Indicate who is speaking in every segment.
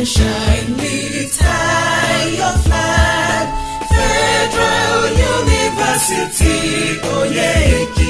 Speaker 1: and shine. Lift high your flag, Federal University, oh yeah.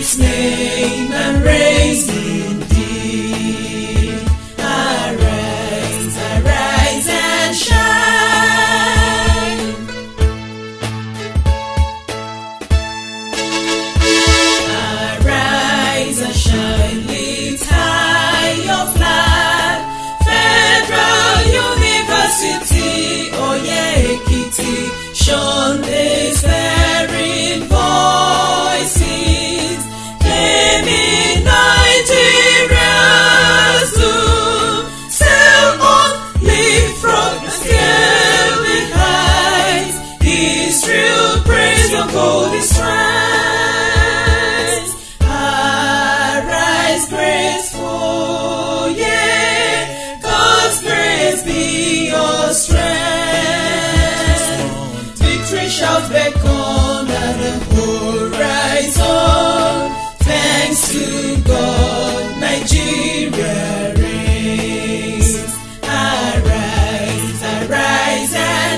Speaker 1: It's name.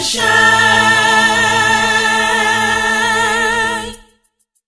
Speaker 1: shine.